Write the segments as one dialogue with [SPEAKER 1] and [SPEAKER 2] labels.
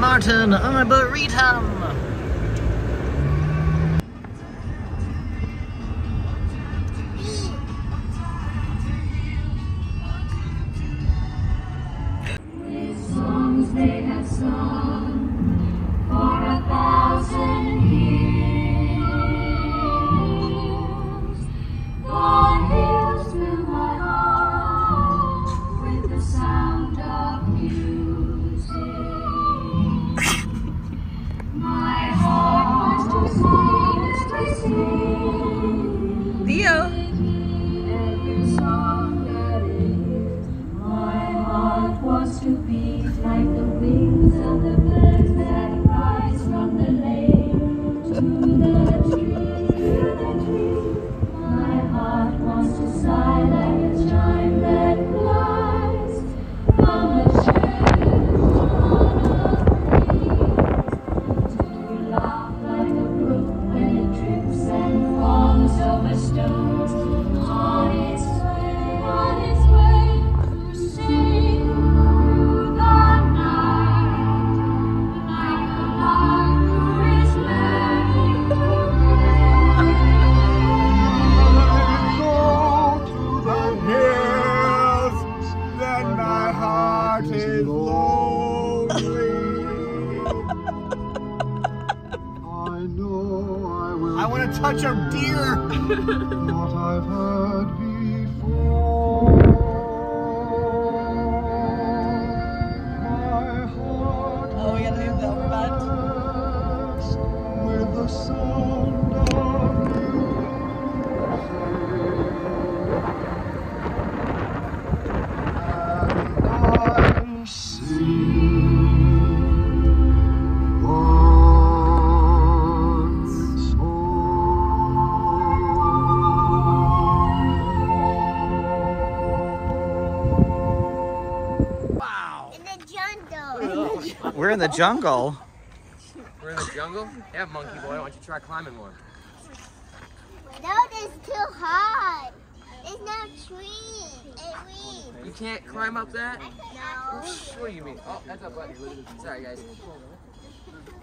[SPEAKER 1] Martin Arboretum.
[SPEAKER 2] songs to
[SPEAKER 3] jungle.
[SPEAKER 1] We're in the jungle.
[SPEAKER 4] We're in the jungle? Yeah, monkey boy. Why don't you try climbing one?
[SPEAKER 3] No, it's too high. There's no tree. It reeds.
[SPEAKER 4] You can't climb up that?
[SPEAKER 3] No.
[SPEAKER 4] What do you mean? Oh, that's a button. Sorry, guys.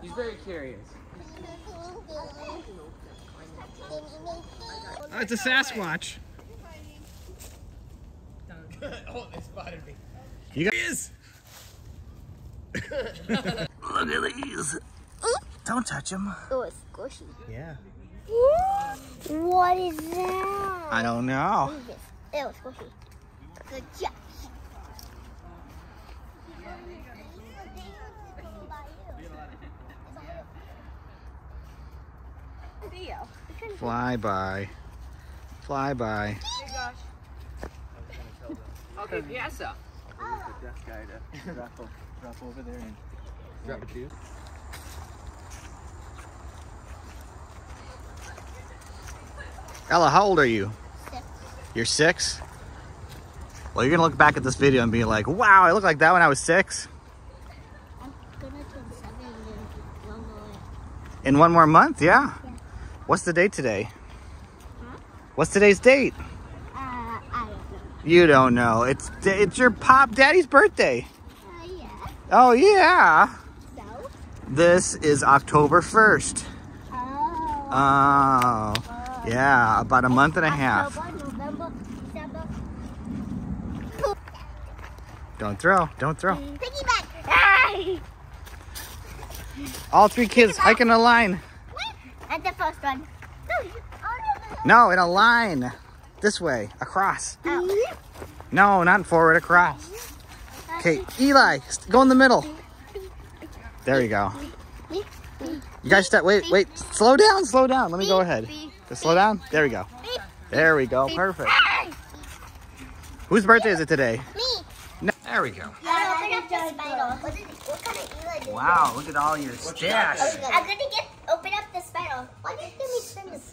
[SPEAKER 4] He's very curious.
[SPEAKER 1] Oh, it's a Sasquatch.
[SPEAKER 4] oh, they spotted me.
[SPEAKER 1] You guys. Look at these. Don't touch them.
[SPEAKER 3] Oh, it's squishy.
[SPEAKER 1] Yeah.
[SPEAKER 3] What is that?
[SPEAKER 1] I don't know.
[SPEAKER 3] What is? It was squishy. Good job.
[SPEAKER 5] Theo.
[SPEAKER 1] Fly by. Fly by.
[SPEAKER 4] Okay, Piazza.
[SPEAKER 6] deaf guy to drop, drop over there and
[SPEAKER 4] Drop a deuce.
[SPEAKER 1] Ella, how old are you?
[SPEAKER 3] Six.
[SPEAKER 1] You're six? Well, you're gonna look back at this video and be like, wow, I look like that when I was six.
[SPEAKER 3] I'm gonna turn seven in one more.
[SPEAKER 1] In one more month, yeah. What's the date today? What's today's date?
[SPEAKER 3] Uh, I don't know.
[SPEAKER 1] You don't know. It's it's your pop daddy's birthday. Oh yeah.
[SPEAKER 3] So?
[SPEAKER 1] This is October 1st.
[SPEAKER 3] Oh.
[SPEAKER 1] Oh. Yeah, about a month and a half.
[SPEAKER 3] October, November, December.
[SPEAKER 1] Don't throw. Don't throw.
[SPEAKER 3] Piggyback.
[SPEAKER 1] All three kids hiking a line.
[SPEAKER 3] And the first one.
[SPEAKER 1] Oh, no, in a line. This way, across.
[SPEAKER 3] Oh.
[SPEAKER 1] No, not forward, across. Okay, Eli, go in the middle. There you go. You guys step, wait, wait, slow down, slow down. Let me go ahead. Just slow down. There we go. There we go, perfect. Whose birthday is it today?
[SPEAKER 3] Me.
[SPEAKER 1] No, there we go.
[SPEAKER 3] Yeah, open up the spider. What, is it, what kind of Eli do you
[SPEAKER 1] Wow, look at all your stash.
[SPEAKER 3] I'm gonna get open up the spider. Why did you give me spindles?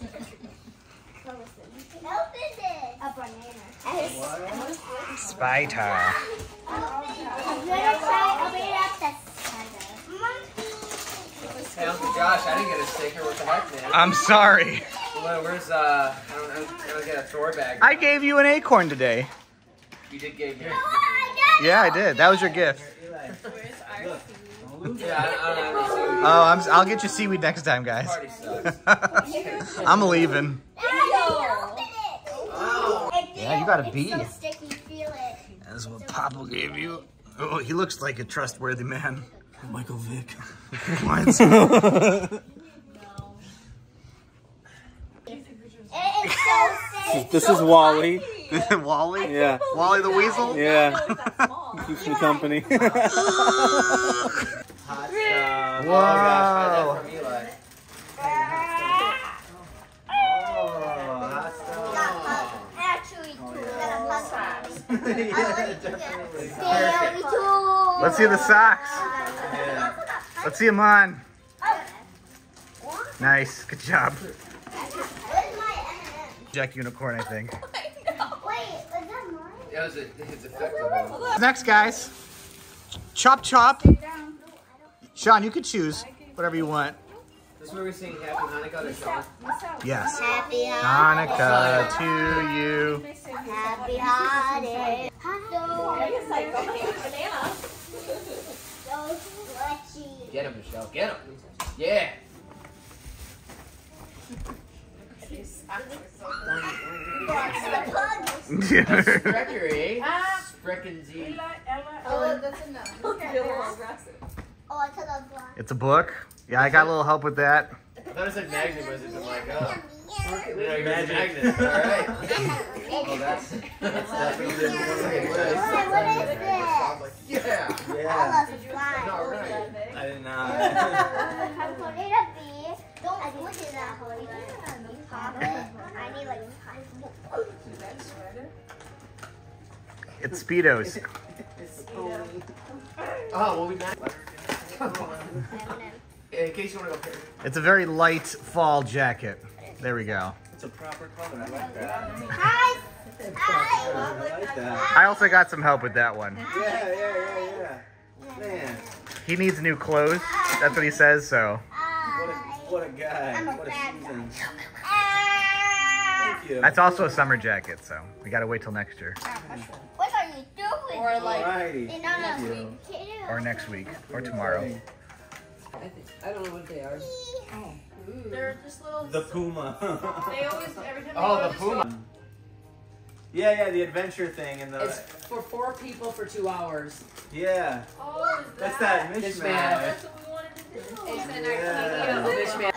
[SPEAKER 3] Open it. A banana.
[SPEAKER 1] Spider.
[SPEAKER 3] I'm gonna try opening up the spider.
[SPEAKER 4] Hey, Uncle Josh, I didn't get a sticker. What the heck, man?
[SPEAKER 1] I'm sorry.
[SPEAKER 4] Well, where's, uh, I don't, I don't, I don't get a Thor bag.
[SPEAKER 1] I gave you an acorn today.
[SPEAKER 4] You did give me.
[SPEAKER 1] Yeah, I did. That was your gift.
[SPEAKER 4] Yeah, I, I don't have any
[SPEAKER 1] Oh, I'm, I'll get you seaweed next time, guys. I'm leaving.
[SPEAKER 4] Oh.
[SPEAKER 1] Yeah, you got a bee.
[SPEAKER 3] So sticky, feel it.
[SPEAKER 1] That's what Papa gave you. Oh, he looks like a trustworthy man. Michael Vick. what?
[SPEAKER 3] It is so sticky.
[SPEAKER 7] This is Wally.
[SPEAKER 1] Wally?
[SPEAKER 7] Yeah.
[SPEAKER 1] Wally the Weasel?
[SPEAKER 7] Yeah. Keeps me company.
[SPEAKER 4] Hot stuff.
[SPEAKER 1] Whoa.
[SPEAKER 4] Oh gosh, from Oh, hot stuff.
[SPEAKER 3] Actually, two.
[SPEAKER 4] Yeah,
[SPEAKER 1] Let's see the socks. Let's see him on. Nice. Good job.
[SPEAKER 3] Where's my M&M?
[SPEAKER 1] Jack Unicorn, I think.
[SPEAKER 3] Wait, was that
[SPEAKER 4] was a, it's effective.
[SPEAKER 1] Next, guys. Chop Chop. Sean, you can choose whatever you want.
[SPEAKER 4] This is where we sing Happy Hanukkah to Sean.
[SPEAKER 1] Yes.
[SPEAKER 3] Happy
[SPEAKER 1] Hanukkah to you.
[SPEAKER 3] Happy holidays. So slushy.
[SPEAKER 4] Get him, Michelle. Get him. Yeah. Spreckery. Sprecken
[SPEAKER 5] Oh, that's enough.
[SPEAKER 3] Oh, I took a block.
[SPEAKER 1] it's a book. Yeah, I got a little help with that.
[SPEAKER 4] I thought it said magnet wizards. I'm like, oh.
[SPEAKER 3] Yeah.
[SPEAKER 4] You know, you're a magnet. All right. Oh, that's that's definitely a
[SPEAKER 3] What is this?
[SPEAKER 4] Yeah.
[SPEAKER 3] I
[SPEAKER 7] yeah.
[SPEAKER 3] love slime.
[SPEAKER 4] All right.
[SPEAKER 7] I did not.
[SPEAKER 3] I'm putting. Don't look at that hoodie. I need like five.
[SPEAKER 1] It's Speedos.
[SPEAKER 4] Oh, well, we matched. In case you want to go here.
[SPEAKER 1] It's a very light fall jacket. There we go.
[SPEAKER 7] It's a proper color. I like that.
[SPEAKER 3] Hi. Hi.
[SPEAKER 7] I like that.
[SPEAKER 1] I also got some help with that one.
[SPEAKER 7] Yeah, yeah, yeah, yeah. Man,
[SPEAKER 1] He needs new clothes. That's what he says, so.
[SPEAKER 7] what a, what a guy.
[SPEAKER 3] I'm a
[SPEAKER 7] What a season. Thank you.
[SPEAKER 1] That's also a summer jacket, so we gotta wait till next year.
[SPEAKER 3] What are you doing?
[SPEAKER 5] Or like,
[SPEAKER 7] Alrighty.
[SPEAKER 3] No, no,
[SPEAKER 7] Thank
[SPEAKER 1] Or next week. Or tomorrow.
[SPEAKER 4] I don't know what they are.
[SPEAKER 5] they're just little.
[SPEAKER 7] The Puma.
[SPEAKER 5] They always every time.
[SPEAKER 4] Oh,
[SPEAKER 5] they
[SPEAKER 4] the
[SPEAKER 5] go to
[SPEAKER 4] Puma.
[SPEAKER 7] Yeah, yeah, the adventure thing and the.
[SPEAKER 8] It's for four people for two hours.
[SPEAKER 7] yeah.
[SPEAKER 5] Oh, is
[SPEAKER 7] That's
[SPEAKER 5] that?
[SPEAKER 7] that mishmash.
[SPEAKER 4] man.
[SPEAKER 5] That's what we wanted to do.
[SPEAKER 8] It's an
[SPEAKER 7] Yeah.
[SPEAKER 8] Arcadia Fishman.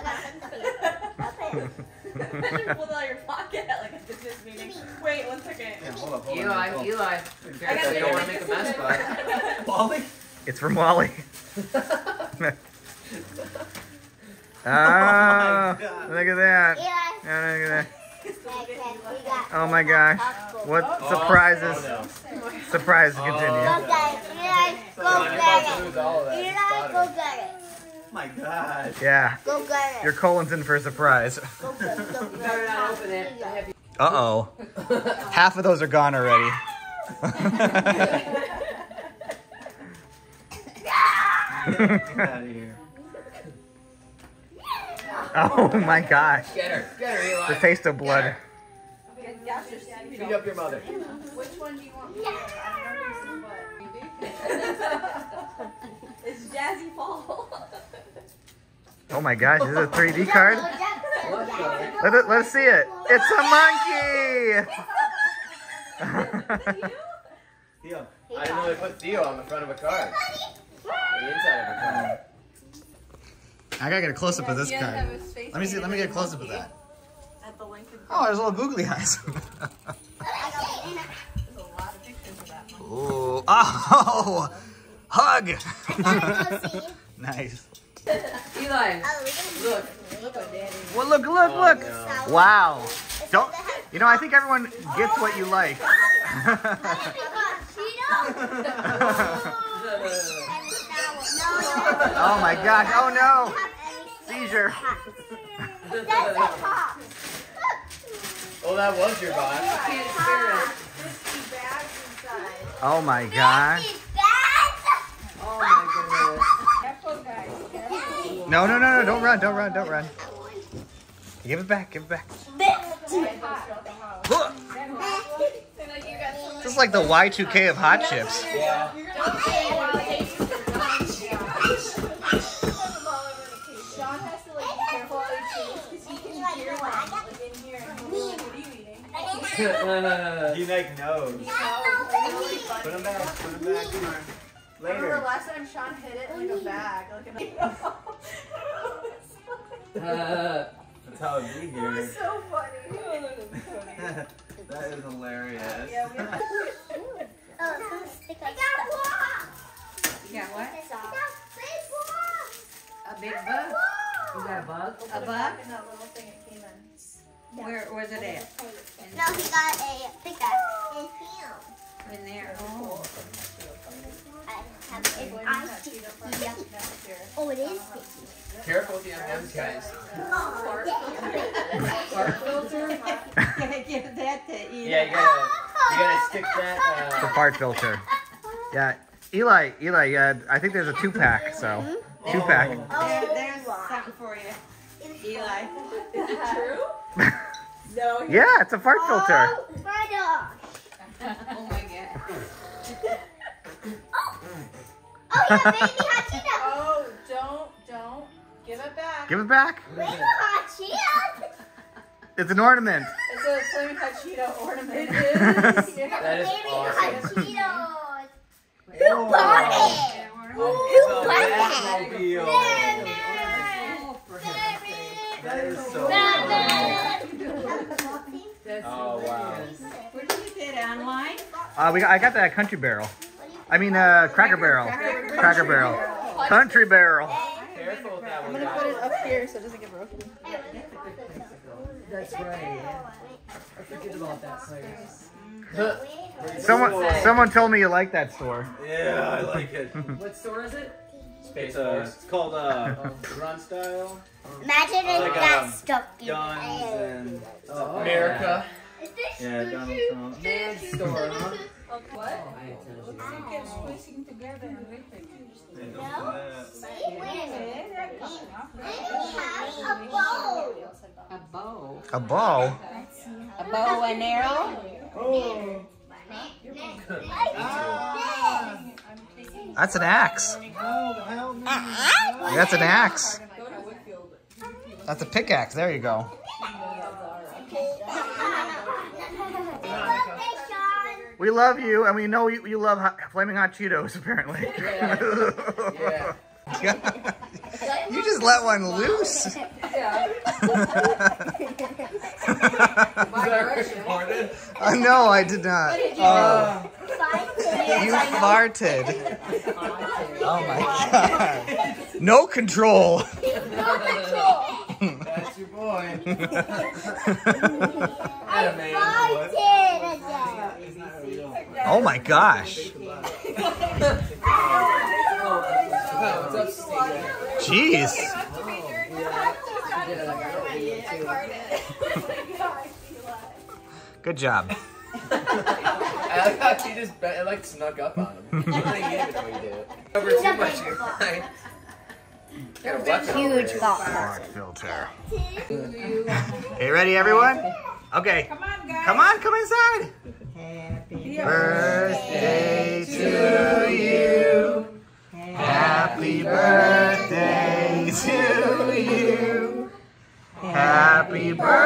[SPEAKER 5] Imagine pulled out your pocket at like a business meeting. Wait, one second.
[SPEAKER 7] Yeah, hold up, hold.
[SPEAKER 4] Eli,
[SPEAKER 7] on.
[SPEAKER 4] Eli. I don't want to make a mess, but.
[SPEAKER 7] Wally?
[SPEAKER 1] It's from Wally.
[SPEAKER 7] Oh
[SPEAKER 1] Ah,
[SPEAKER 7] my God.
[SPEAKER 1] look at that.
[SPEAKER 3] Eli.
[SPEAKER 1] Oh, look at that.
[SPEAKER 3] We got
[SPEAKER 1] Oh my gosh. What surprises? Surprises
[SPEAKER 3] Go
[SPEAKER 1] continue.
[SPEAKER 3] get it. Eli, go
[SPEAKER 4] no. I'm
[SPEAKER 3] get it.
[SPEAKER 4] all of that.
[SPEAKER 3] Eli, go get it.
[SPEAKER 7] my God.
[SPEAKER 1] Yeah.
[SPEAKER 3] Go get it.
[SPEAKER 1] Your colon's in for a surprise.
[SPEAKER 3] Go get it. Go get it.
[SPEAKER 8] not open it. I have you-
[SPEAKER 1] Uh oh. Half of those are gone already.
[SPEAKER 7] Get out of here.
[SPEAKER 1] oh my gosh.
[SPEAKER 4] Get her. Get her, Eli.
[SPEAKER 1] The taste of blood.
[SPEAKER 4] Feed up your mother.
[SPEAKER 5] Which one do you want? It's Jazzy Paul.
[SPEAKER 1] Oh my gosh, is it a 3D card?
[SPEAKER 3] Go get it.
[SPEAKER 1] Let, it, let's see it. It's a monkey!
[SPEAKER 7] Theo.
[SPEAKER 4] I didn't know they put Theo on the front of a card. The inside of a card.
[SPEAKER 1] I gotta get a close up of this
[SPEAKER 5] He had
[SPEAKER 1] card. Let me see. Let me get a close up of that.
[SPEAKER 5] At the Lincoln.
[SPEAKER 1] Oh, there's a little googly eyes.
[SPEAKER 5] Lot of pictures of that one.
[SPEAKER 1] Ooh. Oh, hug.
[SPEAKER 3] Gotta go see.
[SPEAKER 8] Eli,
[SPEAKER 1] nice.
[SPEAKER 3] Oh, we
[SPEAKER 8] look. Look.
[SPEAKER 1] Well, look, look, look.
[SPEAKER 3] Oh, gotta
[SPEAKER 1] Wow. Don't. You know, I think everyone gets what you like. oh my gosh. Oh no. Seizure.
[SPEAKER 4] Oh, that was your box.
[SPEAKER 8] Can't share it.
[SPEAKER 1] Oh my gosh.
[SPEAKER 8] Oh my goodness.
[SPEAKER 1] No, no, no, no. Don't run. Don't run. Don't run. Give it back. Give it back. Look. This is like the Y2K of hot chips.
[SPEAKER 4] Yeah.
[SPEAKER 7] He like knows. Put him back. Put him back. Come on.
[SPEAKER 5] Remember
[SPEAKER 7] Later.
[SPEAKER 5] last time Sean hit it in like a bag? Like a
[SPEAKER 4] Uh,
[SPEAKER 7] That's how it be
[SPEAKER 5] It
[SPEAKER 7] here.
[SPEAKER 5] was so funny.
[SPEAKER 7] that is hilarious.
[SPEAKER 5] Yeah, we have
[SPEAKER 3] Oh, stick I got one.
[SPEAKER 8] You got what?
[SPEAKER 3] I got
[SPEAKER 8] A big bug?
[SPEAKER 4] you got a bug?
[SPEAKER 8] A bug?
[SPEAKER 5] in that little thing it came in.
[SPEAKER 8] Where was it at?
[SPEAKER 3] No, he got a pickaxe in him.
[SPEAKER 8] In there? Oh.
[SPEAKER 3] I have an ice sticky. Oh, it is sticky.
[SPEAKER 4] Careful with the M&Ms, guys.
[SPEAKER 3] Oh, yeah.
[SPEAKER 8] Filter? Give that to Eden?
[SPEAKER 7] Yeah, you gotta, you gotta stick that.
[SPEAKER 1] The
[SPEAKER 7] Uh,
[SPEAKER 1] fart filter. Yeah, Eli, Eli, yeah, I think there's a two pack, so two pack.
[SPEAKER 8] There, there's something for you, Eli.
[SPEAKER 5] Is it true? No.
[SPEAKER 1] Yeah, it's a fart oh, filter.
[SPEAKER 3] Oh, my gosh.
[SPEAKER 8] Oh my god.
[SPEAKER 3] Oh, oh yeah, baby hot Cheetos.
[SPEAKER 5] Oh, don't, don't. Give it back.
[SPEAKER 1] Give it back.
[SPEAKER 3] Baby hot Cheetos.
[SPEAKER 1] It's an ornament.
[SPEAKER 5] It's a flaming hot Cheeto ornament. It
[SPEAKER 1] is.
[SPEAKER 7] that is
[SPEAKER 3] Baby
[SPEAKER 7] awesome.
[SPEAKER 3] hot Cheetos. Who bought it?
[SPEAKER 7] It's a
[SPEAKER 3] bought that?
[SPEAKER 7] Batmobile.
[SPEAKER 8] Oh, for heaven's sake.
[SPEAKER 7] That is so cool. Oh wow.
[SPEAKER 8] Where did you get it? Online?
[SPEAKER 1] Uh, we got, I got that country barrel. I mean, uh, Cracker Barrel. Cracker Barrel. Country Barrel.
[SPEAKER 7] Careful with that
[SPEAKER 5] I'm gonna put it up here so it doesn't get broken.
[SPEAKER 4] That's right. I forget about that place.
[SPEAKER 1] Someone, someone told me you like that store.
[SPEAKER 7] Yeah, I like it.
[SPEAKER 4] What store is it?
[SPEAKER 7] It's, uh, it's called uh, Run Style.
[SPEAKER 3] Imagine if
[SPEAKER 7] Like,
[SPEAKER 3] that
[SPEAKER 7] um,
[SPEAKER 3] stuck in
[SPEAKER 7] Guns
[SPEAKER 3] there.
[SPEAKER 7] and
[SPEAKER 4] Oh,
[SPEAKER 7] America.
[SPEAKER 3] Is
[SPEAKER 7] Yeah, Donald Trump.
[SPEAKER 4] Man store, huh?
[SPEAKER 5] What?
[SPEAKER 7] Yeah,
[SPEAKER 3] See, wait a minute. We have a bowl.
[SPEAKER 8] A bow.
[SPEAKER 1] A bow.
[SPEAKER 8] A bow and arrow?
[SPEAKER 7] Oh.
[SPEAKER 1] That's an axe. That's an axe. That's a pickaxe. There you go. We love you, and we know you, you love hot, flaming hot Cheetos. Apparently.
[SPEAKER 4] Yeah.
[SPEAKER 1] you just let one loose.
[SPEAKER 4] My direction. Recorded.
[SPEAKER 1] Uh, no, I did not. Uh, you farted. Oh my god. No control. No control.
[SPEAKER 7] That's your boy.
[SPEAKER 3] I farted again.
[SPEAKER 1] Oh my gosh.
[SPEAKER 4] What's up, Steve?
[SPEAKER 1] Jeez. Good job.
[SPEAKER 4] I like how she just bent, it like snuck up on him. I didn't get it when you did it. Over too much, you're fine. Got a weapon
[SPEAKER 3] Huge box.
[SPEAKER 1] Filter. Okay, ready, everyone? Okay. Come on, guys. Come on, come inside.
[SPEAKER 8] Happy
[SPEAKER 1] Birthday to you. Happy birthday to you. Happy birthday,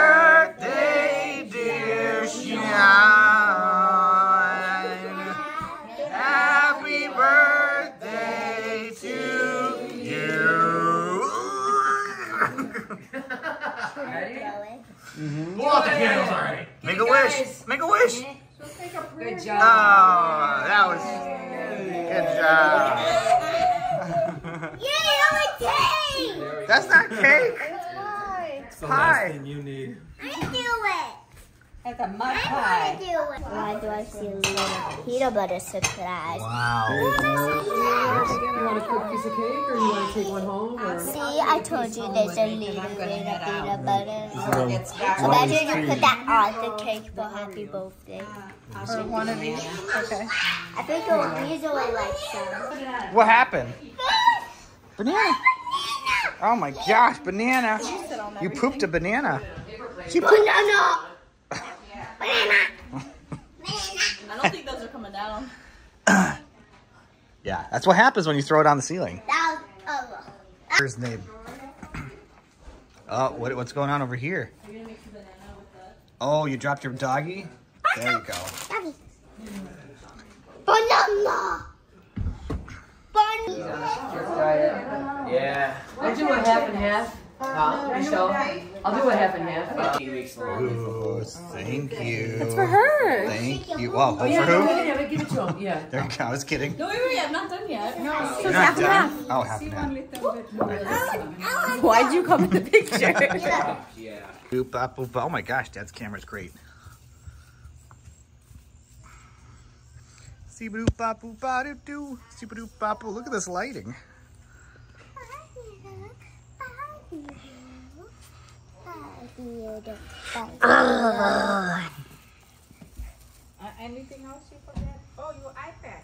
[SPEAKER 4] Blow mm-hmm. out the candles already.
[SPEAKER 1] Make a wish. Make a wish.
[SPEAKER 8] Good job.
[SPEAKER 1] Oh,
[SPEAKER 8] job.
[SPEAKER 1] that was good job.
[SPEAKER 3] Yay, I'm a cake!
[SPEAKER 1] That's not cake.
[SPEAKER 7] It's the last thing you need.
[SPEAKER 3] I do!
[SPEAKER 8] That's a mud pie.
[SPEAKER 3] do! Why do I see a little peanut butter surprise?
[SPEAKER 1] Wow.
[SPEAKER 4] You want a quick piece of cake, or you want to take one home, or?
[SPEAKER 3] Uh, see, I told you there's a little bit of peanut butter.
[SPEAKER 8] It's
[SPEAKER 3] Imagine you put that on the cake for happy birthday.
[SPEAKER 5] Or one of these. Okay.
[SPEAKER 3] I think you'll usually like some.
[SPEAKER 1] What happened? Banana. Oh my gosh, banana. You pooped a banana. She pooped.
[SPEAKER 3] Banana! Banana!
[SPEAKER 5] I don't think those are coming down.
[SPEAKER 1] Yeah, that's what happens when you throw it on the ceiling.
[SPEAKER 3] That was, oh,
[SPEAKER 1] Here's name. Oh, what, what's going on over here? Oh, you dropped your doggy? There you go.
[SPEAKER 3] Daddy. Banana. Banana.
[SPEAKER 4] Yeah.
[SPEAKER 9] I'll do a half and half. Uh, Michelle, I'll do a half and half.
[SPEAKER 4] Eight weeks.
[SPEAKER 1] Ooh, thank you.
[SPEAKER 5] It's for her.
[SPEAKER 1] Thank you. Wow,
[SPEAKER 9] Oh, yeah,
[SPEAKER 1] for
[SPEAKER 9] go
[SPEAKER 1] who?
[SPEAKER 9] ahead, have it, give it to him, yeah.
[SPEAKER 1] There go. I was kidding.
[SPEAKER 5] No, wait, wait, I'm not done yet. No.
[SPEAKER 1] You're not done? Oh, half and half.
[SPEAKER 5] Why'd you come in the picture?
[SPEAKER 4] Yeah.
[SPEAKER 1] Boop, bop, boop. Oh my gosh, Dad's camera's great. See boop bop boop ba doo doo. See boop bop boop. Look at this lighting.
[SPEAKER 8] Anything else you? Oh, your iPad.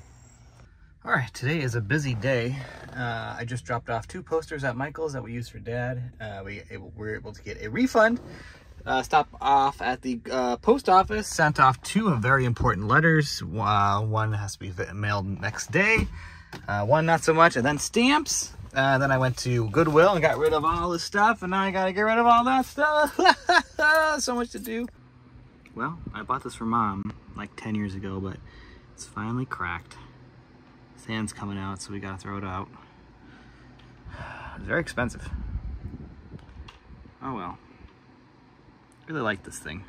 [SPEAKER 1] All right, today is a busy day. Uh, I just dropped off two posters at Michael's that we used for Dad. Uh, we able, were able to get a refund. Uh, stop off at the uh, post office, sent off two very important letters. Uh, one has to be mailed next day, uh, one not so much, and then stamps. Uh, then I went to Goodwill and got rid of all this stuff, and now I gotta get rid of all that stuff. so much to do. Well, I bought this for Mom like 10 years ago, but it's finally cracked. Sand's coming out, so we gotta throw it out. It's very expensive. Oh well. Really like this thing.